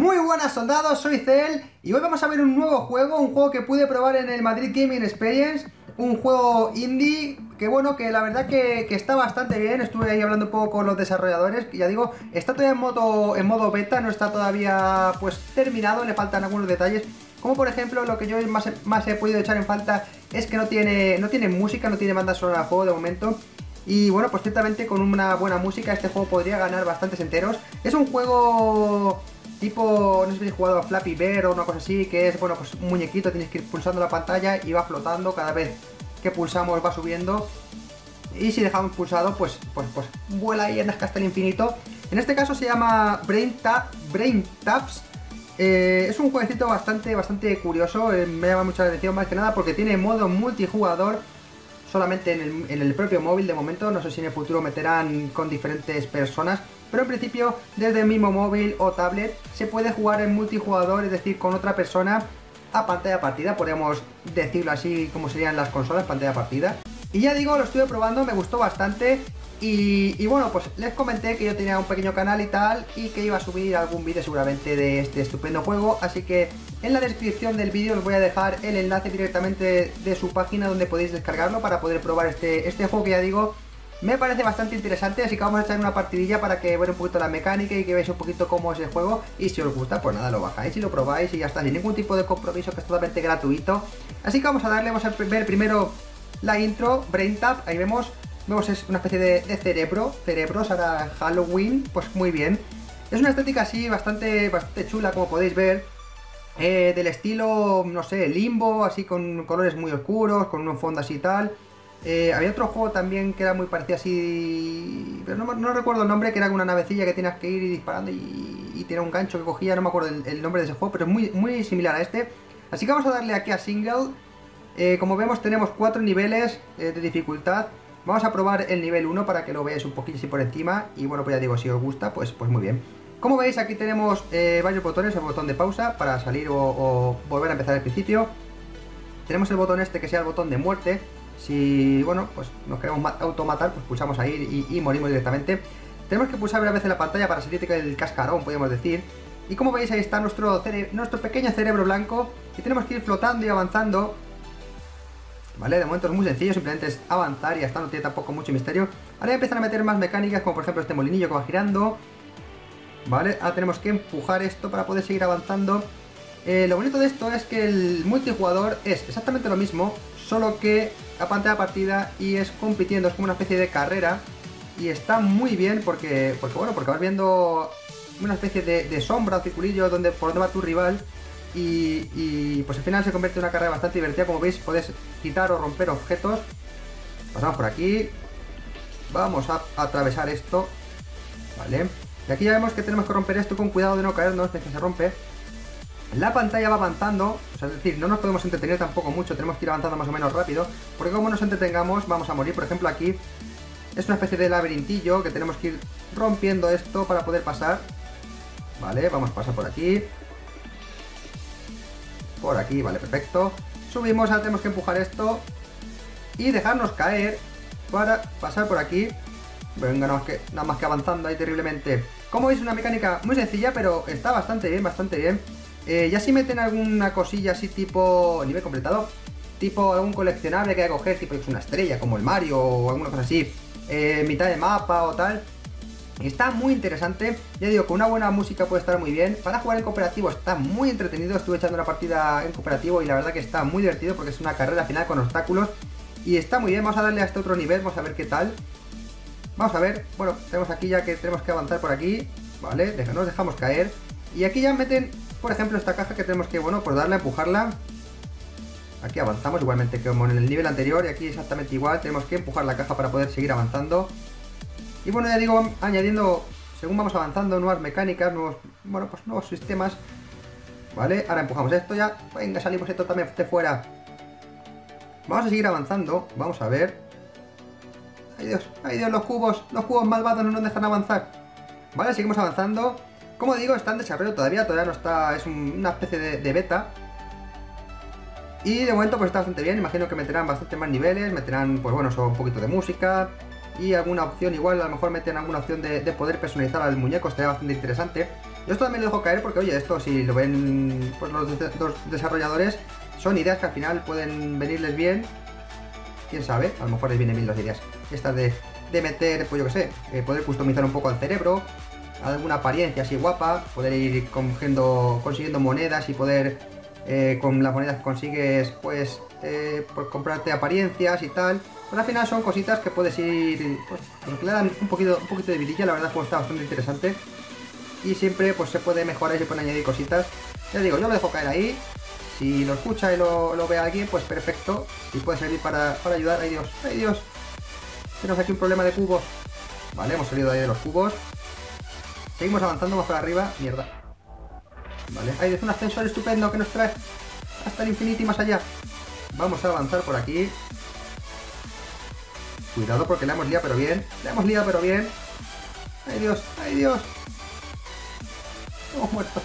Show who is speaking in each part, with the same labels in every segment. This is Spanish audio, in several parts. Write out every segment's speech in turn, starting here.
Speaker 1: Muy buenas soldados, soy Cel y hoy vamos a ver un nuevo juego, un juego que pude probar en el Madrid Gaming Experience, un juego indie que bueno, que la verdad que, está bastante bien, estuve ahí hablando un poco con los desarrolladores, ya digo, está todavía en modo, en modo beta, no está todavía pues terminado, le faltan algunos detalles, como por ejemplo lo que yo más, más he podido echar en falta es que no tiene, no tiene música, no tiene banda sonora al juego de momento, y bueno, pues ciertamente con una buena música este juego podría ganar bastantes enteros. Es un juego tipo, no sé si habéis jugado a Flappy Bear o una cosa así, que es, bueno, pues un muñequito, tienes que ir pulsando la pantalla y va flotando cada vez que pulsamos va subiendo. Y si dejamos pulsado, pues, pues, pues vuela y hasta el infinito. En este caso se llama Brain, Brain Taps. Eh, es un jueguecito bastante, bastante curioso, eh, me llama mucha atención más que nada porque tiene modo multijugador solamente en el propio móvil de momento, no sé si en el futuro meterán con diferentes personas pero en principio desde el mismo móvil o tablet se puede jugar en multijugador, es decir, con otra persona a pantalla partida, podríamos decirlo así como serían las consolas, pantalla partida. Y ya digo, lo estuve probando, me gustó bastante y, bueno, pues les comenté que yo tenía un pequeño canal y tal y que iba a subir algún vídeo seguramente de este estupendo juego, así que en la descripción del vídeo os voy a dejar el enlace directamente de su página donde podéis descargarlo para poder probar este, este juego que ya digo me parece bastante interesante, así que vamos a echar una partidilla para que veáis un poquito la mecánica y que veáis un poquito cómo es el juego. Y si os gusta, pues nada, lo bajáis y lo probáis y ya está, sin ningún tipo de compromiso, que es totalmente gratuito. Así que vamos a darle, vamos a ver primero la intro, Brain Tap, ahí vemos, vemos es una especie de, cerebro, cerebros, ahora Halloween, pues muy bien. Es una estética así bastante, bastante chula, como podéis ver. Eh, del estilo, no sé, limbo, así con colores muy oscuros, con un fondo así y tal. Eh, había otro juego también que era muy parecido así, pero no, recuerdo el nombre, que era una navecilla que tienes que ir disparando y, tiene un gancho que cogía, no me acuerdo el, nombre de ese juego, pero es muy, muy similar a este. Así que vamos a darle aquí a Single. Eh, como vemos tenemos cuatro niveles eh, de dificultad. Vamos a probar el nivel 1 para que lo veáis un poquito así por encima. Y bueno, pues ya digo, si os gusta, pues, pues muy bien. Como veis, aquí tenemos varios botones, el botón de pausa para salir o, o volver a empezar al principio. Tenemos el botón este que sea el botón de muerte, si, bueno, pues nos queremos automatar, pues pulsamos ahí y, morimos directamente. Tenemos que pulsar varias veces la pantalla para salir del cascarón, podríamos decir. Y como veis, ahí está nuestro, nuestro pequeño cerebro blanco. Y tenemos que ir flotando y avanzando. ¿Vale? De momento es muy sencillo, simplemente es avanzar y hasta no tiene tampoco mucho misterio. Ahora empiezan a meter más mecánicas, como por ejemplo este molinillo que va girando. ¿Vale? Ahora tenemos que empujar esto para poder seguir avanzando. Eh, lo bonito de esto es que el multijugador es exactamente lo mismo, solo que a pantalla partida y es compitiendo, es como una especie de carrera y está muy bien porque, porque bueno, porque vas viendo una especie de, sombra o circulillo donde, por donde va tu rival y, pues al final se convierte en una carrera bastante divertida, como veis puedes quitar o romper objetos. Pasamos por aquí, vamos a, atravesar esto, ¿vale? Y aquí ya vemos que tenemos que romper esto con cuidado de no caernos, de que se rompe. La pantalla va avanzando, o sea, es decir, no nos podemos entretener tampoco mucho, tenemos que ir avanzando más o menos rápido, porque como nos entretengamos vamos a morir. Por ejemplo, aquí es una especie de laberintillo que tenemos que ir rompiendo esto para poder pasar. Vale, vamos a pasar por aquí. Por aquí, vale, perfecto. Subimos, ahora tenemos que empujar esto y dejarnos caer para pasar por aquí. Venga, nada más que, más que avanzando ahí terriblemente. Como veis, una mecánica muy sencilla, pero está bastante bien, bastante bien. Eh, ya si meten alguna cosilla así tipo nivel completado, tipo algún coleccionable que hay que coger, tipo una estrella como el Mario o alguna cosa así, eh, mitad de mapa o tal. Está muy interesante, ya digo, con una buena música puede estar muy bien. Para jugar en cooperativo está muy entretenido, estuve echando una partida en cooperativo y la verdad que está muy divertido porque es una carrera final con obstáculos. Y está muy bien, vamos a darle a este otro nivel, vamos a ver qué tal. Vamos a ver, bueno, tenemos aquí ya que tenemos que avanzar por aquí, ¿vale? Nos dejamos caer. Y aquí ya meten por ejemplo, esta caja que tenemos que, bueno, por darle, empujarla. Aquí avanzamos igualmente como en el nivel anterior y aquí exactamente igual. Tenemos que empujar la caja para poder seguir avanzando. Y bueno, ya digo, añadiendo, según vamos avanzando, nuevas mecánicas, nuevos, bueno, pues nuevos sistemas. Vale, ahora empujamos esto ya. Venga, salimos esto también de fuera. Vamos a seguir avanzando. Vamos a ver. ¡Ay Dios! ¡Ay Dios! Los cubos, los cubos malvados no nos dejan avanzar. Vale, seguimos avanzando. Como digo, está en desarrollo todavía, todavía no está, es una especie de, beta. Y de momento pues está bastante bien, imagino que meterán bastante más niveles, meterán pues bueno, un poquito de música y alguna opción, igual a lo mejor meten alguna opción de, poder personalizar al muñeco, estaría bastante interesante. Yo esto también lo dejo caer porque, oye, esto si lo ven pues, los, desarrolladores, son ideas que al final pueden venirles bien. Quién sabe, a lo mejor les vienen bien las ideas. Estas de, meter, pues yo que sé, eh, poder customizar un poco al cerebro, alguna apariencia así guapa, poder ir cogiendo, consiguiendo monedas y poder eh, con las monedas que consigues, pues, eh, por comprarte apariencias y tal. Pero al final son cositas que puedes ir, pues, pues, que le dan un poquito, un poquito de vidilla, la verdad que está bastante interesante. Y siempre pues se puede mejorar y se pueden añadir cositas. Ya digo, yo lo dejo caer ahí. Si lo escucha y lo, lo ve alguien, pues perfecto. Y puede servir para, para ayudar. ¡Ay Dios! ¡Ay Dios! Tenemos aquí un problema de cubos. Vale, hemos salido ahí de los cubos. Seguimos avanzando más para arriba. Mierda. Vale, ahí es un ascensor estupendo que nos trae hasta el infinito y más allá. Vamos a avanzar por aquí. Cuidado porque le hemos liado pero bien. Le hemos liado pero bien. ¡Ay Dios! ¡Ay Dios! Hemos muerto.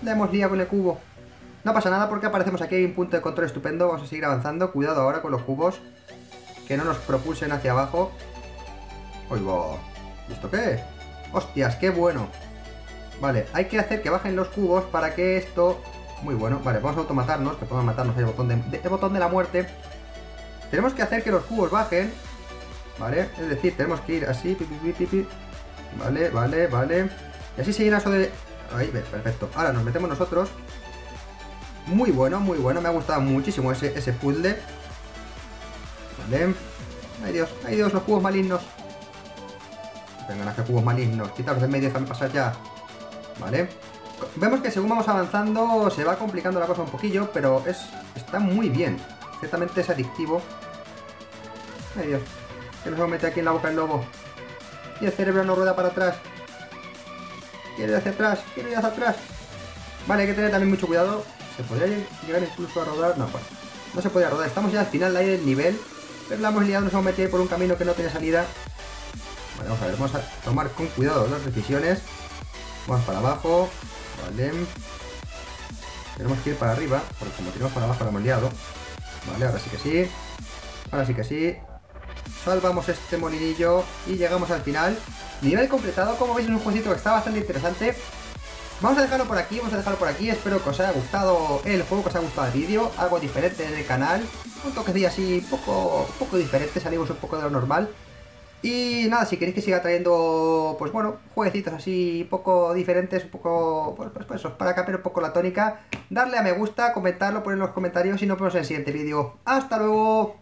Speaker 1: Le hemos liado con el cubo. No pasa nada porque aparecemos aquí, hay un punto de control estupendo. Vamos a seguir avanzando. Cuidado ahora con los cubos. Que no nos propulsen hacia abajo. Oigo. ¿Y esto qué? ¡Hostias! ¡Qué bueno! Vale, hay que hacer que bajen los cubos para que esto... Muy bueno, vale, vamos a automatarnos, que podemos matarnos el botón de, botón de la muerte. Tenemos que hacer que los cubos bajen, ¿vale? Es decir, tenemos que ir así, Vale, vale, vale. Y así se llena eso de... Ahí, perfecto. Ahora nos metemos nosotros. Muy bueno, muy bueno. Me ha gustado muchísimo ese, ese puzzle. Vale. Ay Dios, ay Dios, los cubos malignos. A hacer cubos malignos. Quitaros de medio, déjame pasar ya. Vale. Vemos que según vamos avanzando se va complicando la cosa un poquillo, pero es está muy bien. Ciertamente es adictivo. Ay Dios. Que nos mete aquí en la boca el lobo. Y el cerebro no rueda para atrás. Quiere ir hacia atrás, quiere ir hacia atrás. Vale, hay que tener también mucho cuidado. ¿Se podría llegar incluso a rodar? No, pues no se podría rodar. Estamos ya al final ahí del nivel. Pero la hemos liado, nos hemos metido por un camino que no tiene salida. Vamos a ver, vamos a tomar con cuidado las decisiones. Vamos para abajo. Vale. Tenemos que ir para arriba, porque como tenemos para abajo lo hemos liado. Vale, ahora sí que sí. Ahora sí que sí. Salvamos este molinillo y llegamos al final. Nivel completado, como veis es un jueguito que está bastante interesante. Vamos a dejarlo por aquí, vamos a dejarlo por aquí. Espero que os haya gustado el juego, que os haya gustado el vídeo. Algo diferente en el canal. Un toquecillo así, poco, poco diferente, salimos un poco de lo normal. Y nada, si queréis que siga trayendo, pues bueno, jueguecitos así poco diferentes, un poco, pues, pues, pues para cambiar un poco la tónica, darle a me gusta, comentarlo, poner en los comentarios y nos vemos en el siguiente vídeo. ¡Hasta luego!